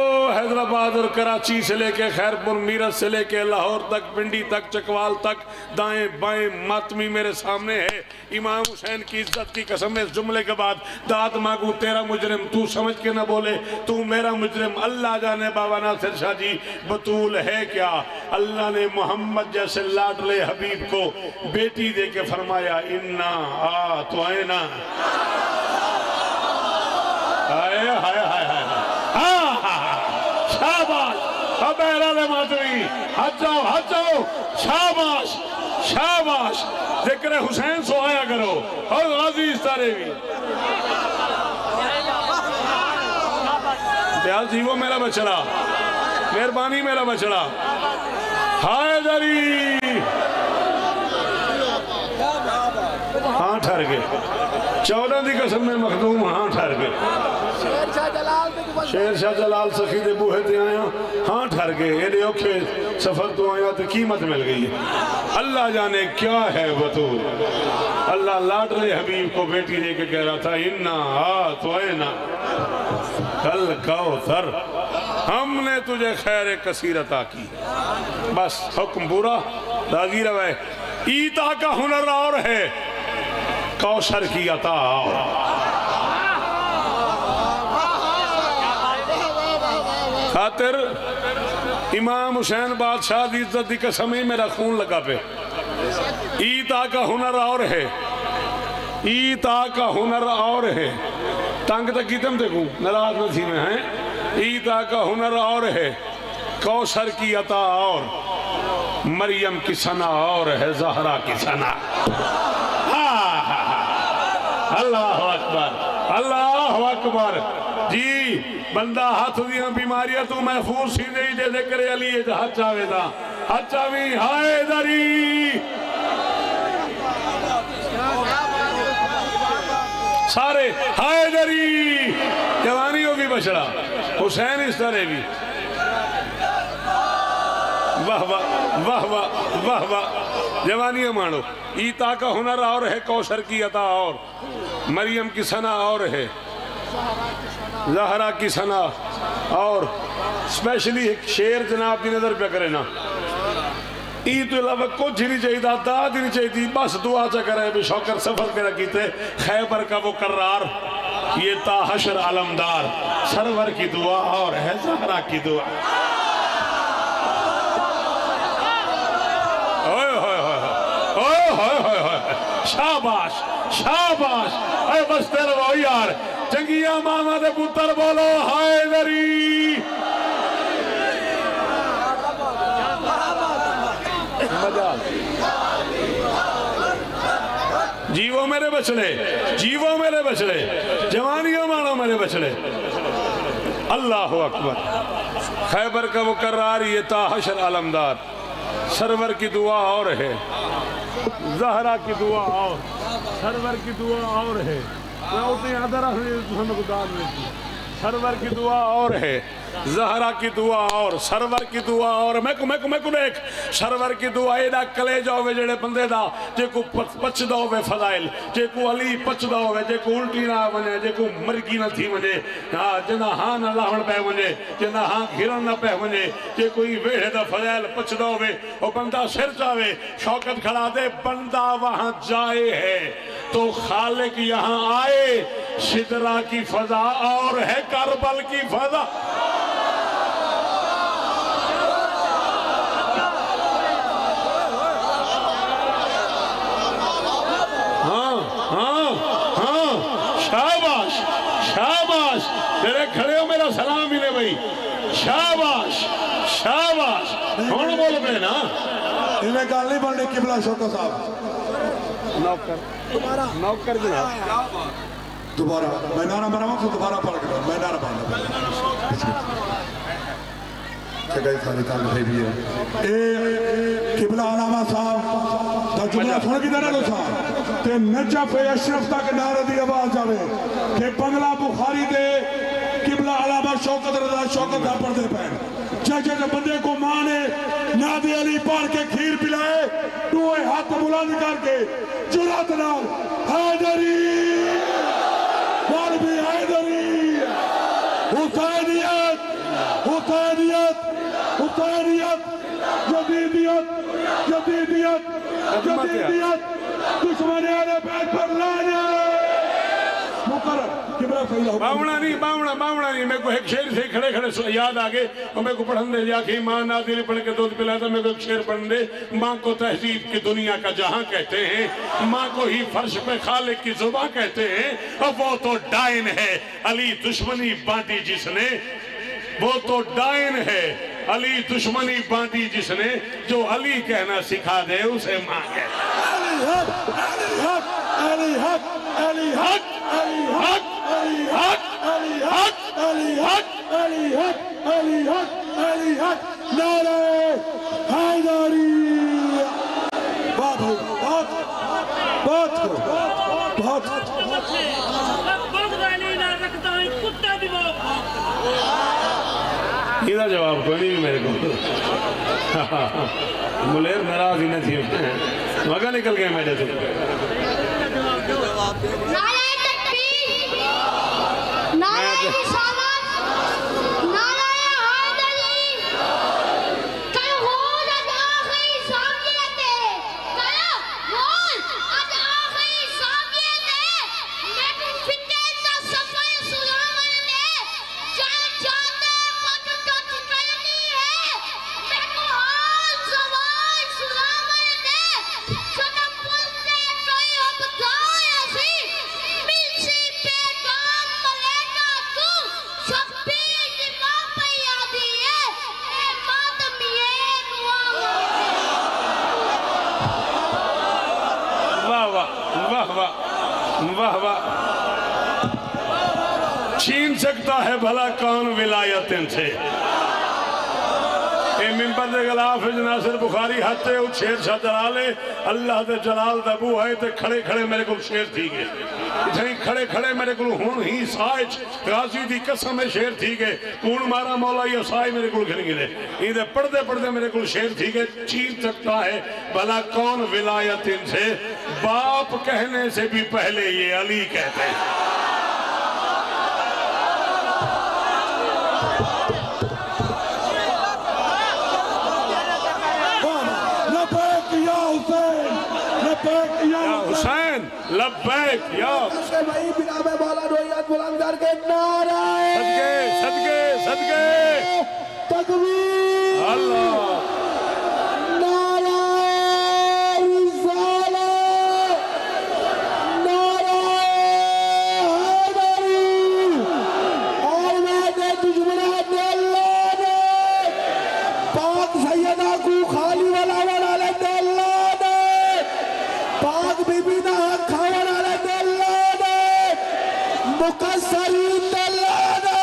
हैदराबाद और कराची से लेके खैरपुर, मीरत से लेके लाहौर तक, पिंडी तक, चकवाल तक, दाएँ बाएँ मातमी मेरे सामने है। इमाम हुसैन की इज़्ज़त की कसम इस जुमले के बाद दात मांगू, तेरा मुजरिम, तू समझ के ना बोले, तू मेरा मुजरिम, अल्लाह जाने बाबा नासिर शाह जी, बतूल है क्या? अल्लाह ने मोहम्मद जैसे लाडले हबीब को बेटी दे के फरमाया, इन्ना, आ तो आए ना। हाय हाय हाय। शाबाश। शाबाश शाबाश। ज़िक्र हुसैन करो। और भी। मेरा बछड़ा। मेहरबानी मेरा बछड़ा। हाय दरी हाँ ठहर गए चौदह की कसम में मखदूम हाँ ठहर गए शेर शाह जलाल सखी दे बूहे ते आया। हाँ ठहर गए, एडे औखे सफ़र तो आया तो कीमत मिल गई अल्लाह जाने क्या है बतूर। अल्लाह लाडले हबीब को, बेटी दे के कह रहा था, इन्ना आ तो ना। कल कौसर हमने तुझे खैर कसीरता की बस, हुक्म बुरा राज़ी रवे ईता का हुनर और है। कौशर की अता और। खातिर इमाम हुसैन बादशाह की इज़्ज़त की कसम ही मेरा खून लगा पे। ईता का हुनर और है। ईता का हुनर और है। तंग तक की तम देखू? नाराज़ न थी मैं है। ईता का हुनर और है। कौसर की अता और। मरियम की सना और है। जहरा की सना। अल्लाह अकबर। अल्लाह अकबर। जी बंदा हाथ दिया बीमारियाँ तू महफूज सी नहीं, दे करे अली हाथ चावे दा। हाथ चावी हाय दरी। सारे, हाय दरी। जवानी होगी बछड़ा। हुसैन इस तरह भी। वाह वाह वाह वाह वाह वाह। जवानियाँ मानो, ईता का हुनर और है, कौशर की अता और। मरियम की सना और है। जहरा की सना और स्पेशली एक शेर जनाब की नज़र पे करे ना। ई तो अलावा कुछ नहीं चाहिए, दाद नहीं चाहिए, बस दुआ चा करे भी शौकर सफ़र करा कीते, खैबर का वो करार, ये ताहशर आलमदार, सरवर की दुआ और है जहरा की दुआ। शाबाश शाबाश। अरे बस तेरे वो यार चंगिया मामा दे पुत्र बोलो, हाय दरी। जीवो मेरे बछड़े, जीवो मेरे बछड़े, जवानियों मानो मेरे बछड़े। अल्लाह अकबर। खैबर का वो करार ये ताहशर आलमदार। सरवर की दुआ और है। जहरा की दुआ और, सरवर की दुआ और है। मैं उतनी अदर दान में सरवर की दुआ और है। जहरा की दुआ और सरवर की दुआ और मैं को मैं को मैं को देख। सरवर की दुआ एडा कलेजा होवे जेड़े बंदे दा जे जेको पचदा होवे फजाइल जेको अली पचदा होवे, जेको उल्टी ना वने जेको मरगी न थी वने हाँ जना हाँ न लावण पे वने जना हाँ घिरण न पे वने जे कोई वेढ़े दा फजाइल पचदा होवे, ओ बंदा सिर चावे, शौकत खड़ा दे, बंदा वहाँ जाए है। तो खालिक यहाँ आए, सिदरा की फजा और है, करबल की फजा हाँ हाँ हाँ शाबाश शाबाश। तेरे खड़े हो मेरा सलाम मिले भाई। शाबाश शाबाश। कौन बोल पे ना? इन्हें गल नहीं बननी किबला शोका साहब? नौकर। नौकर जनाब। दोबारा मैं नारा बनावा तो दोबारा पढ़ के मैं नारा पढ़ना सारी गल है भी है? ए किबला अलामा साहब दा जुमला सुन के देना तुसा ते नजा पे अशरफ तक ਨਾਰੇ ਦੀ ਆਵਾਜ਼ ਆਵੇ के ਬੰਗਲਾ बुखारी दे किबला अलावा शौकत रजा शौकत पढ़ते पैन। चाचे के बंदे को माँ ने नादे अली पार के खीर पिलाए टूए हाथ बुलंद करके जुरात नाल हैदरी। भी हैदरी। हुसैनियत हुसैनियत हुसैनियत जदीदियत जदीदियत जदीदियत। दुश्मन नहीं नहीं। मेरे को एक शेर से खड़े खड़े याद आ गए। और मेरे को पढ़न दे, जाके माँ पढ़ के दूध पिलाया था मेरे को एक शेर पढ़न दे। माँ को तहजीब की दुनिया का जहाँ कहते हैं, माँ को ही फर्श पे खालिक की जुबा कहते हैं। और वो तो डाइन है। अली दुश्मनी बांटी जिसने, वो तो डाइन है। अली दुश्मनी बांधी जिसने जो अली कहना सिखा दे उसे माँ कहते अली हक सीधा जवाब कोई नहीं मेरे को। मुलेर नाराज़ ही नहीं थी। मगा निकल गए मेरे से। विलायत से ए मिंबर दे गलाफ विच बुखारी हथे शेर शाह जलाले अल्लाह दे जलाल दा बू है ते खड़े खड़े मेरे को शेर थी गए खड़े खड़े मेरे को हुन ही साज गाजी दी कसम है शेर थी गए कौन मारा मौला ये साज मेरे को घिर गिरे इधे पढ़ते पढ़ते मेरे को शेर थी गए छीन सकता है भला कौन विलायत इनसे बाप कहने से भी पहले ये अली कहते हैं लबैक या हुसैन लबैक या या हुसैन हुसैन लब्बैक या। भाई बिना में मौला रोहित बुलंद करके नारा सदके सदके सदके तकबीर। अल्लाह नाराय रिसालत नाराय हैदरी और मैंने दुश्मना ने अल्लाह ने पाक सैयदा को खाली वाला वाला ने अल्लाह ने पाक बीबी ना खाने वाला ने अल्लाह ने मुकस्सरीन ने अल्लाह ने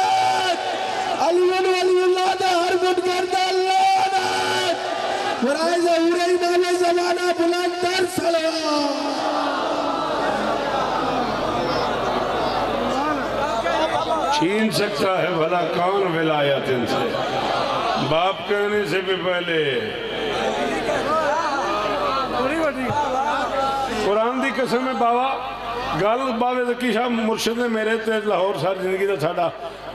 सकता है भला कौन विलायत इनसे बाप कहने से भी पहले। कुरान की कसम है बाबा। गल बाबे जकी शाह मुर्शद ने मेरे ते लाहौर सारी ज़िंदगी का साडा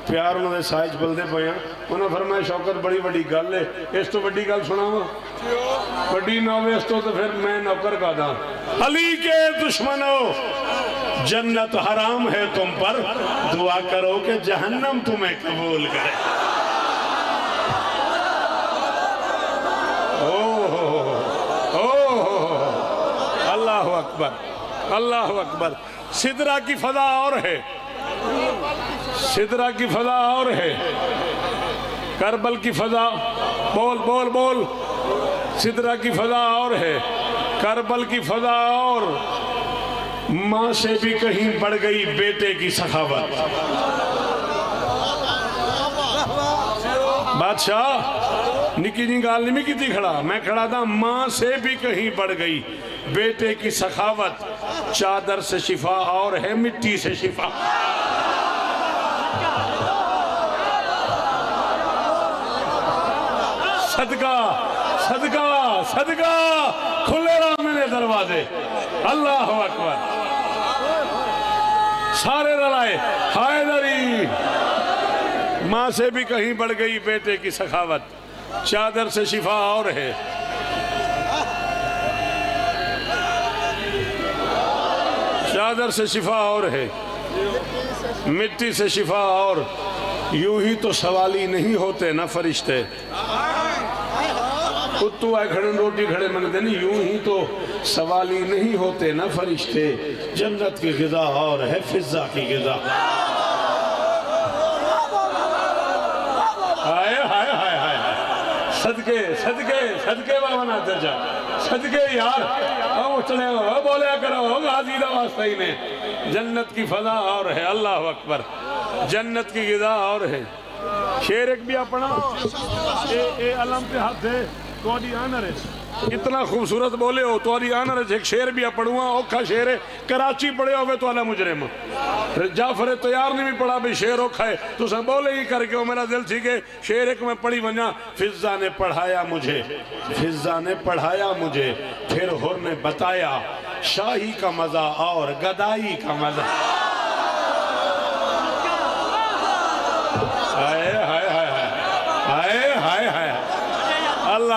प्यार उन्होंने साइज़ बलते पे हैं। उन्होंने फरमाया शौकत बड़ी बड़ी गल है। इस तो बड़ी गल सुनावा। बड़ी ना हो इस तो, तो फिर मैं नौकर का दा अली के दुश्मनों जन्नत हराम है तुम पर। दुआ करो कि जहन्नम तुम्हें कबूल करे। ओह अल्लाह अकबर अल्लाह अकबर। सिदरा की फजा और है। सिदरा की फजा और है। करबल की फजा, बोल बोल बोल। सिदरा की फजा और है। करबल की फजा और माँ से भी कहीं बढ़ गई बेटे की सखावत। बादशाह, निकी जी गाल नहीं की थी खड़ा? मैं खड़ा था, माँ से भी कहीं बढ़ गई बेटे की सखावत। चादर से शिफा और है, मिट्टी से शिफा। सदका सदका सदका खुले रहा मेरे दरवाजे। अल्लाह अकबर। सारे रलाए हायदरी माँ से भी कहीं बढ़ गई बेटे की सखावत। चादर से शिफा और है। चादर से शिफा और है। मिट्टी से शिफा और। यूँ ही तो सवाली नहीं होते ना फरिश्ते। कुत्तू आए खड़े रोटी खड़े मनते नहीं यूँ ही तो सवाली नहीं होते ना फरिश्ते। जन्नत की गिजा और है फिजा की गिजा हाय हाय हाय हाय सदके सदके सदके बाबा ना जा। सदके यार हो बोले करो गाजी का वास्ता ही ने जन्नत की फजा और है अल्लाह अकबर। जन्नत की गिजा और है। शेर एक भी अपना। ए, ए अलम पे हाथ है ਤੁਹਾਡੀ ਆਨਰ ਹੈ इतना खूबसूरत बोले हो ਤੁਹਾਡੀ ਆਨਰ ਹੈ ਇੱਕ ਸ਼ੇਰ ਵੀ ਪੜੂਆ ਔਖਾ ਸ਼ੇਰ ਹੈ ਕਰਾਚੀ ਪੜਿਆ ਹੋਵੇ ਤੁਹਾਡਾ ਮੁਜਰਮ जाफर तैयार नहीं भी पढ़ा भी शेर औखा है तुम बोले ही करके मेरा दिल थी के शेर एक मैं पढ़ी वना फिजा ने पढ़ाया मुझे फिजा ने पढ़ाया मुझे फिर हुर ने बताया शाही का मजा और गदाई का मजा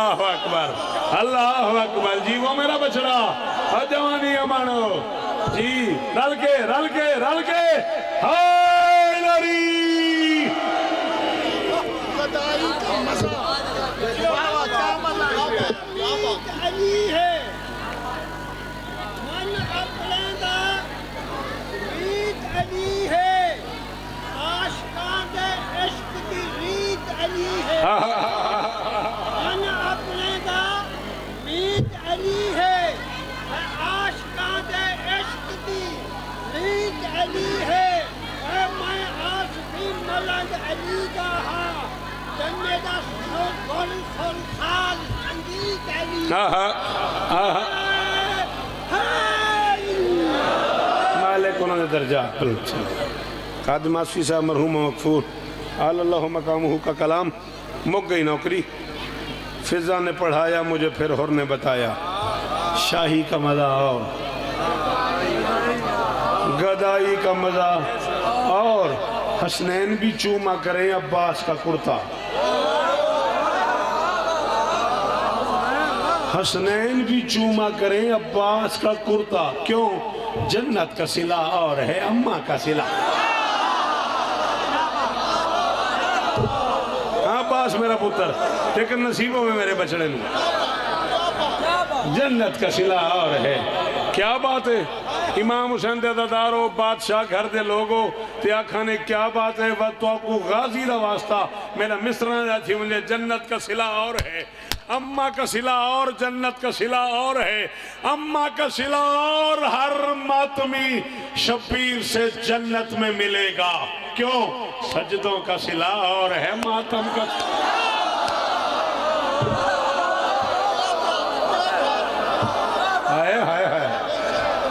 अल्लाह अकबर अल्लाह अकबर। जी वो मेरा बछड़ा जवानी अमानो जी, रल के रल के रल के। हाय नरी अली है मन अपने दा रीत अली है आशिकां दे इश्क दी रीत अली है मन अपने दा रीत अली है आशिकां दे इश्क दी रीत अली है ऐ मैं आशिकी मलंग अली दा हाँ जन्ने दा सुन सुन साल संगीत अली आहा आहा मालिक दर्जा खादिम आसफी साहब, मरहूम मकफूर अल्लाह मकामहू का कलाम, मुक गई नौकरी। फिजा ने पढ़ाया, मुझे फिर हुर ने बताया। शाही का मज़ा और गदाई का मज़ा। हसनैन भी चूमा करें अब्बास का कुर्ता? हसनैन भी चूमा करें अब्बास का कुर्ता। क्यों? जन्नत का सिला और है अम्मा का सिला। अब्बास मेरा पुत्र, लेकिन नसीबों में मेरे बछड़े में जन्नत का सिला और है। क्या बात है? इमाम हुसैन दे दादारो बादशाह घर दे लोगो ते आखा ने, क्या बात है, वह तो आपको गाजी दा वास्ता। मेरा मिस्र थी मुझे जन्नत का सिला और है। अम्मा का सिला और, जन्नत का सिला और है। अम्मा का सिला और, हर मातमी शबीर से जन्नत में मिलेगा। क्यों? सजदों का सिला और है, मातम का। हाय हाय हाय।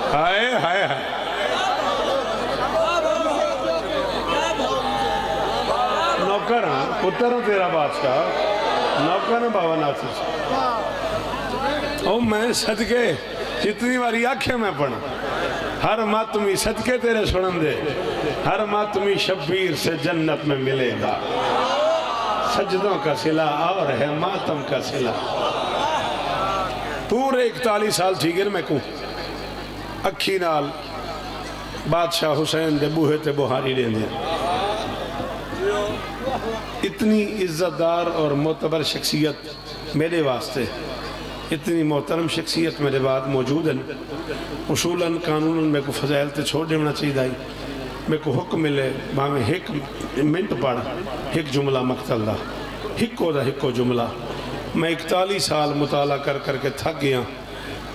हाय नौकर हाँ पुत्र तेरा बादशाह नौकर बाबा नासिर ओ, मैं सदके, जितनी बारी आख्या मैं पढ़ा, हर मातमी सदके तेरे सुनन दे, हर मातमी शब्बीर से जन्नत में मिलेगा। सजदों का सिला और है मातम का सिला। पूरे इकतालीस साल थी गिर मैं को। अखी नाल बादशाह हुसैन दे बूहे ते बुहारी देंदे इतनी इज्जतदार और मोतबर शख्सियत मेरे वास्ते, इतनी मोहतरम शख्सियत मेरे बाद मौजूद है। उसूलन कानून मेरे को फजैल ते छोड़ देना चाहिए मेरे को हुक्म मिले, भावें एक मिनट पढ़, एक जुमला मकतल दा हिको हिको जुमला। मैं इकतालीस साल मुताला कर करके थक गया।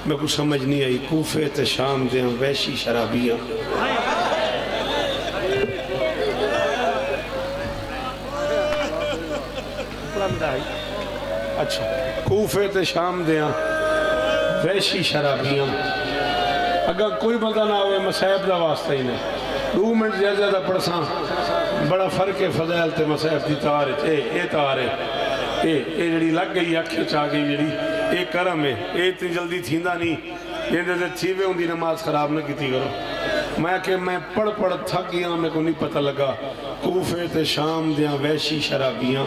मेरे को समझ नहीं आई, कूफे ते शाम दे वैशी शराबियाँ। अच्छा। कूफे ते शाम दिया वैशी शराबियाँ। अगर कोई बंदा ना आवे मसैब का वास्ता ही नहीं। दो मिनट ज़्यादा ज़्यादा पढ़सा, बड़ा फ़र्क है फजैल तो मसैब की तार ए ए तार है। ए ए जड़ी लग गई अख च आ गई जड़ी ए करम है। ए इतनी जल्दी थींदा नहीं ये थी वे उनकी नमाज़ खराब ना की करो। मैं कि मैं पढ़ पढ़ थक गया, मेरे को नहीं पता लगा। कूफे ते शाम दिया वैशी शराबियाँ।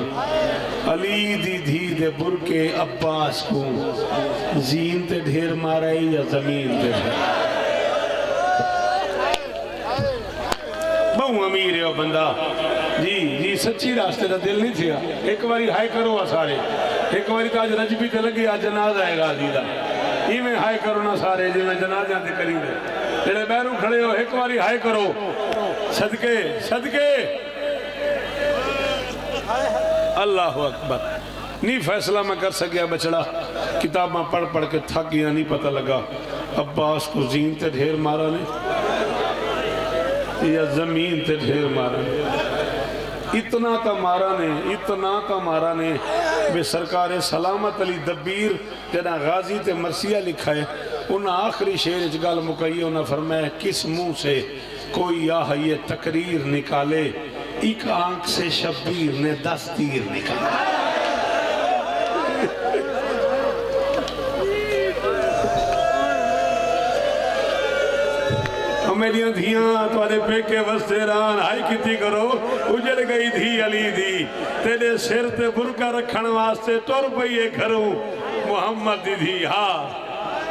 अली दी धी दे बुरके अब्बास को। जीन ते ढेर मारा या ज़मीन ते? बहु अमीर है बंदा। जी जी, सच्ची रास्ते का दिल नहीं थिया। एक बारी हाय करो आ सारे। एक बारी तो अज रजबी ते लगी अज जनाज आएगा जी का इवें हाय करो ना सारे जिमें जनाजा ते करी दे जेड़े बहरू खड़े हो, एक बारी हाय करो। सदके सदके। अल्लाह अकबर। नहीं फैसला मैं कर सकिया बचड़ा किताबा पढ़ पढ़ के थक गया नहीं पता लगा। अब्बास को जीन ते ढेर मारा ने। या ज़मीन ते ढेर मारा ने। इतना का मारा ने, इतना का मारा ने। वे सरकार सलामत अली दबीर जना गाजी ते मरसिया लिखा है। उन्हें आखिरी शेर च गल मुकाई उन्हें फरमाया किस मुँह से कोई आह ये तकरीर निकाले? एक आँख से शब्बीर ने दस तीर निकाला। मेरिया धियाँ तुआरे पेके वस्ते हाई किती करो, उजड़ गई धी अली दी। तेरे सिर ते बुरका रखण वास्ते तुर पई घरों दी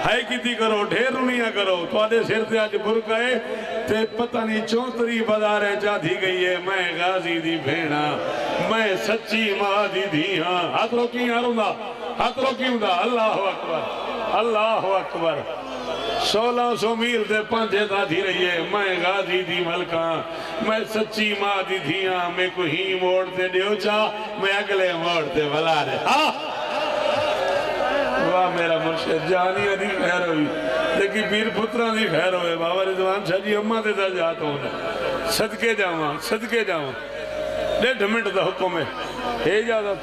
हाई किती करो, ढेर रुनिया करो। तुआरे सिर ते अज बुरका है ते पता नहीं चौतरी बाजारे चाधी गई है। मैं गाजी दी भेणा मैं सच्ची माँ दी धी हाँ हाथ रोकी हारूंदा हाथ रोकी हुंदा? अल्लाह अकबर अल्लाह अकबर। सोलह सौ मील से पांचे दाधी रही है। मैं गाजी दी मलका मैं सच्ची माँ दी मैं को ही मोड़ ते दियो चा, मैं अगले मोड़ ते भला रे। हाँ! वाह, मेरा मुर्शिद, जानी अदी खैर हुई। लेकिन पीर पुत्रा दी खैर होए, बाबा रिजवान शाह जी, अम्मा दे दर जात सदके जावा सदके जावा। डेढ़ मिनट का हुक्म है। हे ज़्यादा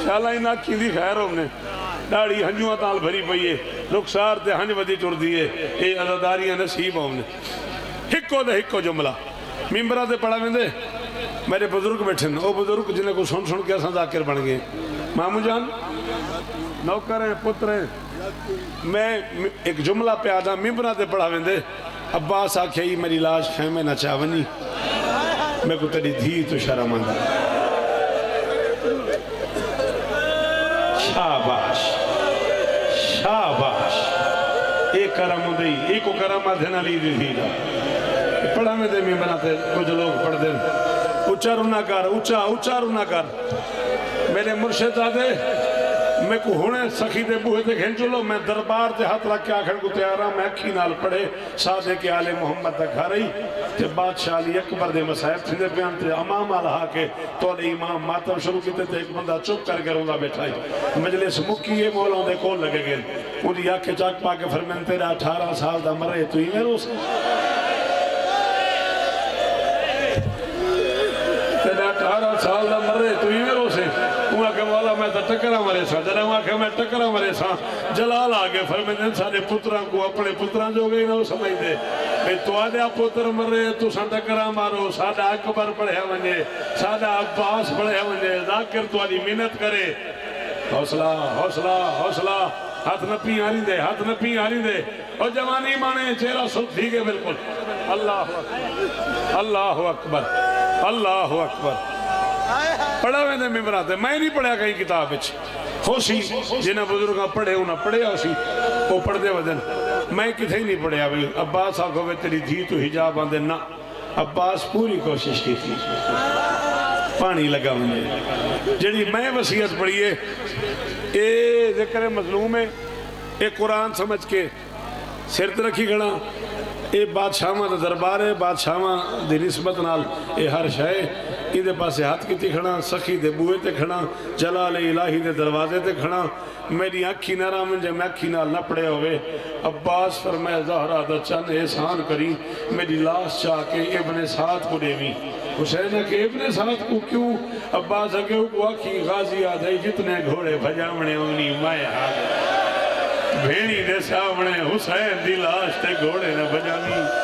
शाला इन दी खैर होने ॾाढी हंजुआ ताल भरी पई है। रुखसार ते हंज वधी टुरदी है। ये अदादारियाँ, नसीब होने हिको ते हिको जुमला। मिंबरा ते पढ़ा वेंदे। मेरे बुज़ुर्ग बैठे वो बुज़ुर्ग जिन्हें को सुन सुन के असा जाकिर बन गए। मामू जान नौकर है, पुत्र है। मैं एक जुमला प्यादा मिंबरा ते पढ़ा वेंदे अब्बास आखे ही मेरी लाश खैमे न चावनी। मैं को तेरी धी तो शर्म आंदा। शाबाश शाबाश। एक करम होंदे एक को करम आधे ना ली दी थी पढ़ा में दे में बनाते कुछ लोग पढ़ते ऊँचा रुना कर ऊँचा ऊँचा रुना कर। मेरे मुर्शिद आदे मैं को हुने सखी दे बूहे ते खेन चलो मैं दरबार ते हाथ रख के आखण को तैयार हाँ मैं अखी नाल पढ़े, सादे के आले मोहम्मद दा घर ही ते बादशाह अली अकबर दे मसाइब थिंदे पियान ते अमाम अल्लाह के तोले इमाम मातम शुरू कीते, ते एक बंदा चुप करके रोंदा बैठा है। मजलिस मुक्की है मौला दे कोल लगे गए उदी आँखें चाक पा के फरमान तेरा 18 साल दा मरे, तू ही मेरो टकरा मरे सा मैं आखे मैं टकरा मरे सा। जलाल आ गए फरमाते सारे पुत्रां को अपने पुत्रां जो गए ना वो समझ तुआडा पुत्र मरे, तुसां टकरा मारो साडा अकबर पढ़िया वञे साडा अब्बास पढ़िया वञे, ज़ाकिर तुआडी मिन्नत करे। हौसला हौसला हौसला। हाथ न पी हारींदे, हाथ न पी हारींदे। और जवानी माने, चेहरा सुख थी गए बिल्कुल। अल्लाह अल्लाह अकबर अल्लाह अकबर। पढ़ा वेंदे मिमरा ते मैं नहीं पढ़िया कहीं किताब विच होसी जिन्हें बुज़ुर्ग पढ़े उन्हें पढ़िया सी वो पढ़ते वज़न मैं किथे नहीं पढ़िया भाई अब्बास आखो वे तेरी धी तो हिजाब आंदे ना अब्बास पूरी कोशिश की थी पानी लगा मुझे जड़ी मैं वसीयत पढ़ी है ये ज़िक्र मजलूम है ये कुरान समझ के सिर ते रखी खड़ा ये बादशाह का दरबार है बादशाह की निस्बत नाल ये हर शह ਇਹਦੇ ਪਾਸੇ ਹੱਥ ਕੀਤੀ ਖੜਾ ਸਖੀ ਦੇ ਬੂਹੇ ਤੇ ਖੜਾ ਜਲਾਲ ਇਲਾਹੀ ਦੇ ਦਰਵਾਜ਼ੇ ਤੇ ਖੜਾ ਮੇਰੀ ਅੱਖੀ ਨਾ ਰਾਮਨ ਜੇ ਮੈਂ ਅੱਖੀ ਨਾਲ ਨਾ ਪੜਿਆ ਹੋਵੇ अब्बास फरमाया जहरा दा चंद एहसान करी मेरी लाश चाह के इब्ने साद को देवी हुसैन के इब्ने साद को क्यों अब्बास अगे को आखी गाजी आ जाई जितने घोड़े भजावणे उनी मैं हाथ भेड़ी दे सामने हुसैन दी लाश ते घोड़े न बजानी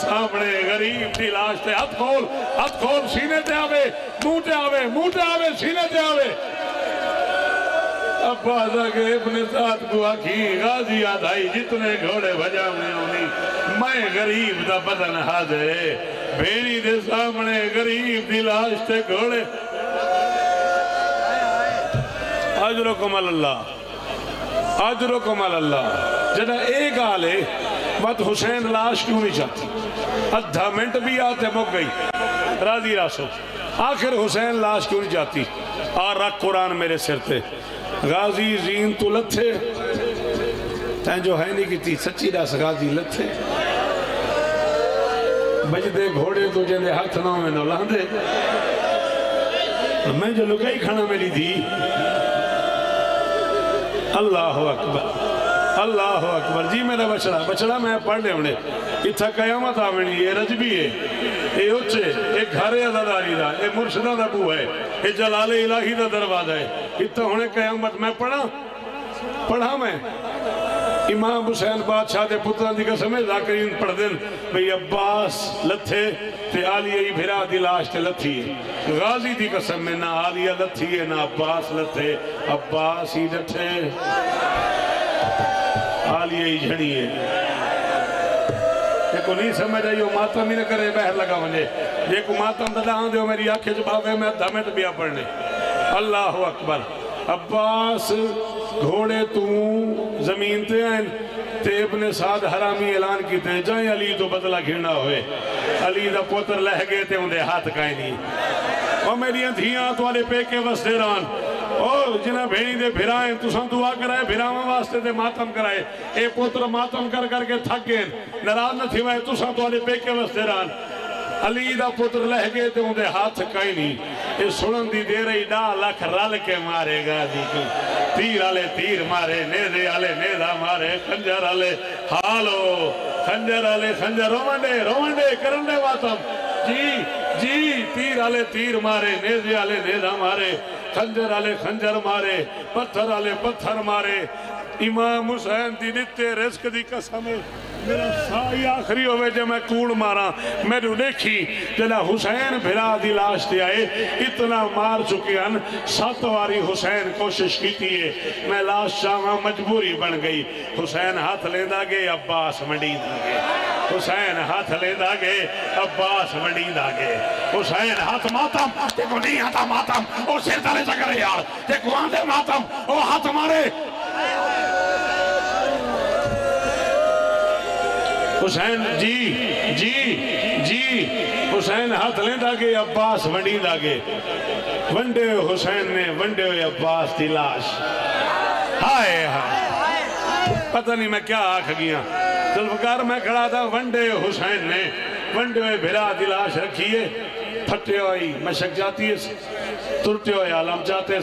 सामने गरीब दी लाश ते हथ खोल हथ खोल, सीने ते आवे, मुँह ते आवे, मुँह ते आवे, सीने ते आवे। अब्बास के अपने साथ को आखी, गाजी आधाई, जितने घोड़े भजावने उनी मैं गरीब दा बदन हाजे। भेड़ी दे सामने गरीब दी लाश ते घोड़े अजरो कमल अल्लाह अजरो कमल अल्लाह। जदा एक गाल है मत हुसैन लाश क्यों नहीं चाहती अद्धा मिनट भी आते मुक गई। राज़ी रासो। आखिर हुसैन लाश क्यों नहीं जाती? आ रख कुरान मेरे सिर पे। गाजी जीन तू लथे। तैं जो है नहीं की सच्ची दस गाजी लथे। बजदे घोड़े तुझे दे हाथ ना में न लांदे मैं जो लुकाई खाना मेरी थी। अल्लाह अकबर। अल्लाह अकबर। जी मेरा बछड़ा। बछड़ा मैं पढ़ ले होने। इतना कयामत आवनी, ये रजबी है। ये उच्चे, ये घर अदादारी का ये मुर्शदा का बू है, ये जलाले इलाही का दरवाज़ा है। इतना होने कयामत मैं पढ़ा पढ़ा मैं। इमाम हुसैन बादशाह के पुत्रां की कसम है जाकरीन पढ़ते भाई अब्बास लथे ते आलिया ही फिरा दी लाश ते लथी है। गाजी दी कसम में ना आलिया लथी है, ना अब्बास लथे अब्बास ही डठे आलिया ही झड़ी है। जेको नहीं समझ आई मातम ही न करे बहर लगा वने जेको मातम ददा दो मेरी आँखें च बावे मैं अद्धा मिनट बिया पढ़ने। अल्लाह अकबर। अब्बास, घोड़े तू ज़मीन ते आन ते अपने साथ हरामी ऐलान किते जाए अली तो बदला घेना होए। अली दा पुत्र लह गए ते उनदे हाथ काई नहीं ओ मेरियाँ धियाँ तुआरे पेके वसदे रहन जिन्हें भेड़ी दे फिराए तुसा दुआ कराए फिरावा वास्ते ते मातम कराए। ए पुत्र मातम कर करके थक गए नाराज़ न थी वाए तुसा तुआरे पेके वसदे रहन अली दा पुत्र लह गए ते उनदे हाथ काई नहीं ये सुनन दी देर ही डा लख रल के मारेगा जी। को तीर आले तीर मारे, नेदे आले नेदा मारे, खंजर आले हालो, खंजर आले खंजर। रोवंडे रोवंडे, करंडे मातम। जी जी, तीर आले तीर मारे नेजे आले नेदा मारे। खंजर आले खंजर मारे, पत्थर आले पत्थर मारे। इमाम हुसैन दी दिते रिस्क दी कसम है। मेरा साई आखिरी होवे जे मैं कूड़ मारा। मैनू देखी जदा हुसैन भिरा दी लाश ते आए, इतना मार चुके हैं सत वारी हुसैन कोशिश की है, मैं लाश चावा मजबूरी बन गई। हुसैन हाथ लेंदा गए अब्बास मंडीदा गए हुसैन हाथ लेंदा गए अब्बास मंडीदा गए हुसैन हाथ मातम देखो नहीं आता मातम, ओ सिर तले चकर यार। देखो आंदे मातम, ओ हाथ मारे। हुसैन जी जी जी। हुसैन हाथ लेंदा गए अब्बास वंडीदा गए वंडे हुसैन ने वंडे अब्बास की लाश। हाय हाय। पता नहीं मैं क्या आख गया। जुल्फकार, मैं खड़ा था वंडे हुसैन ने वंडे हुए भिरा की लाश रखिए फटे हुई मशक जाती है तुरते हुए आलम जाते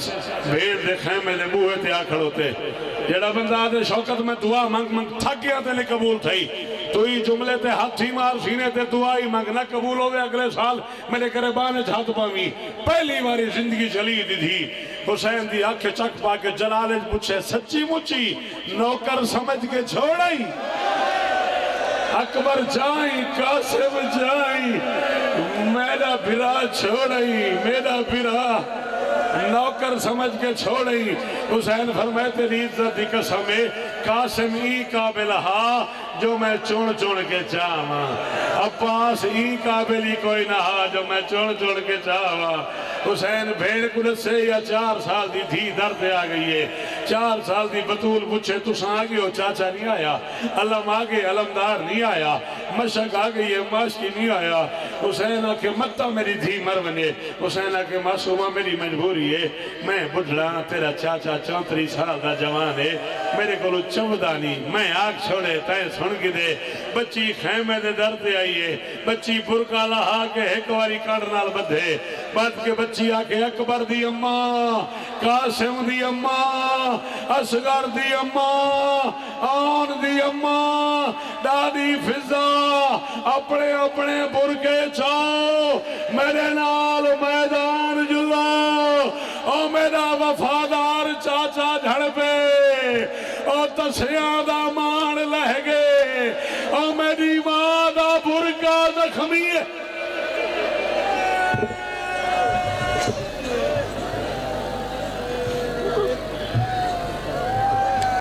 भेड़ दे खेमे दे बूहे ते आ खड़ोते जेड़ा बंदा आदे शौकत, में दुआ मंग मंग थक गया तेने कबूल थई। तो ही जुमले ते हाथ ही मार, सीने ते दुआ ही मंग, ना कबूल होवे अगले साल मेरे करे बाने हाथ पावी। पहली बारी ज़िंदगी चली दी थी। हुसैन दी आँखें चक पा के जलाले पूछे सच्ची मुच्ची, नौकर समझ के छोड़ाई? अकबर, जाई, कासिम, जाई। मेरा बिरा छोड़ी मेरा बिरा नौकर समझ के छोड़ी हुसैन फरमाए तेरी इज़्ज़त की कसम ई काबिल जो मैं चुन चुन के चाहवा। अब्बास ई काबिल ही कोई ना हा, जो मैं चुन चुन के चाहवा। हुसैन भेड़ कुलत से या चार साल की थी दर्द आ गई है। चार साल की बतूल पूछे, तुस आ गए हो? चाचा नहीं आया। अलम आ गए, अलमदार नहीं आया। मशक आ गई है, माशकी नहीं आया। हुसैन आके मत्ता मेरी धी मर बने हुसैन आके मासूमा मेरी मजबूरी है। मैं बुढ़ा, तेरा चाचा चौंतरी साल का जवान है। मेरे को चुभदा नहीं। मैं आग छोड़े तय सुन के दे बच्ची खैमे दे दर्द आई है बच्ची बुरका लहा के एक बारी कड़ नाल बधे बध के बच्ची आके अकबर दी अम्मा कासिम दी अम्मा असगर दी अम्मा आन दी अम्मा दादी फिजा अपने अपने बुरके चाओ मेरे नाल मैदान जुलाओ ओ मेरा वफादार चाचा झड़पे ओ तसिया दा मान लह गए ओ मेरी माँ का बुरका जख्मी है।